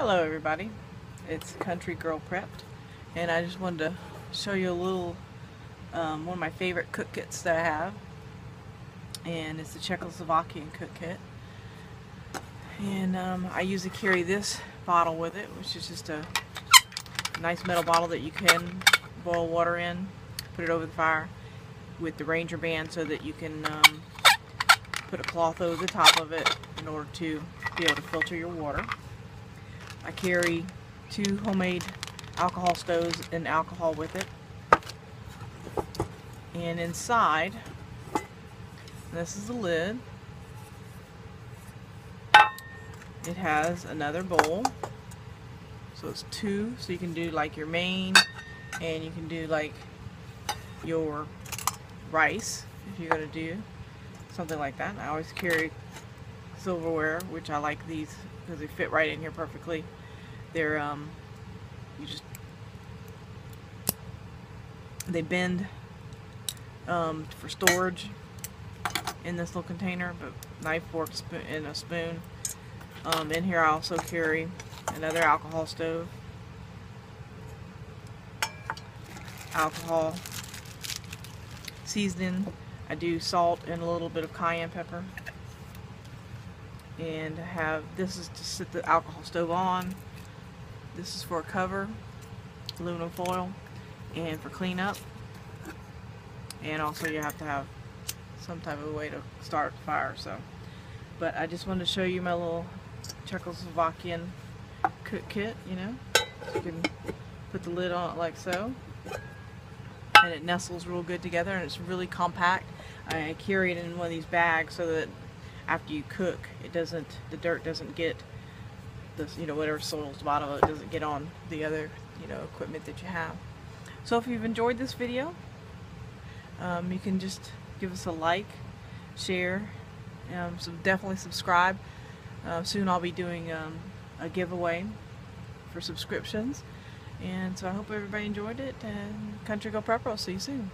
Hello everybody, it's Country Girl Prepped and I just wanted to show you a little, um, one of my favorite cook kits that I have and it's the Czechoslovakian cook kit and um, I usually carry this bottle with it which is just a nice metal bottle that you can boil water in, put it over the fire with the Ranger band so that you can um, put a cloth over the top of it in order to be able to filter your water. I carry two homemade alcohol stoves and alcohol with it. And inside, this is the lid. It has another bowl. So it's two, so you can do like your main and you can do like your rice if you're going to do something like that. I always carry silverware, which I like these because they fit right in here perfectly. They're, um, you just, they bend um, for storage in this little container, but knife, fork, spoon, and a spoon. Um, in here I also carry another alcohol stove, alcohol, seasoning. I do salt and a little bit of cayenne pepper and have this is to set the alcohol stove on. This is for a cover aluminum foil and for cleanup. And also you have to have some type of way to start the fire so. But I just wanted to show you my little Czechoslovakian cook kit you know? You can put the lid on it like so. And it nestles real good together and it's really compact. I carry it in one of these bags so that after you cook, it doesn't, the dirt doesn't get this, you know, whatever soil's the bottom it doesn't get on the other, you know, equipment that you have. So if you've enjoyed this video, um, you can just give us a like, share, um, so definitely subscribe. Uh, soon I'll be doing um, a giveaway for subscriptions. And so I hope everybody enjoyed it and Country Girl Prepper. I'll see you soon.